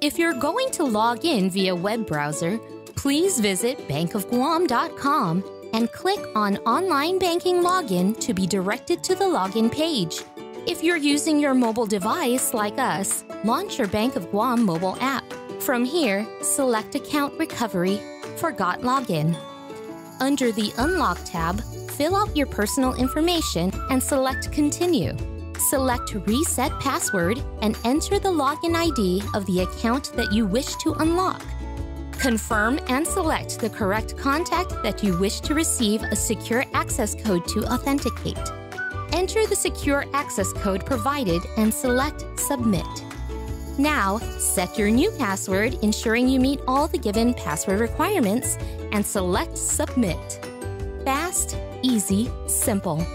If you're going to log in via web browser, please visit bankofguam.com and click on Online Banking Login to be directed to the login page. If you're using your mobile device like us, launch your Bank of Guam mobile app. From here, select Account Recovery, Forgot Login. Under the Unlock tab, fill out your personal information and select Continue. Select Reset Password and enter the login ID of the account that you wish to unlock. Confirm and select the correct contact that you wish to receive a secure access code to authenticate. Enter the secure access code provided and select Submit. Now, set your new password, ensuring you meet all the given password requirements, and select Submit. Fast, easy, simple.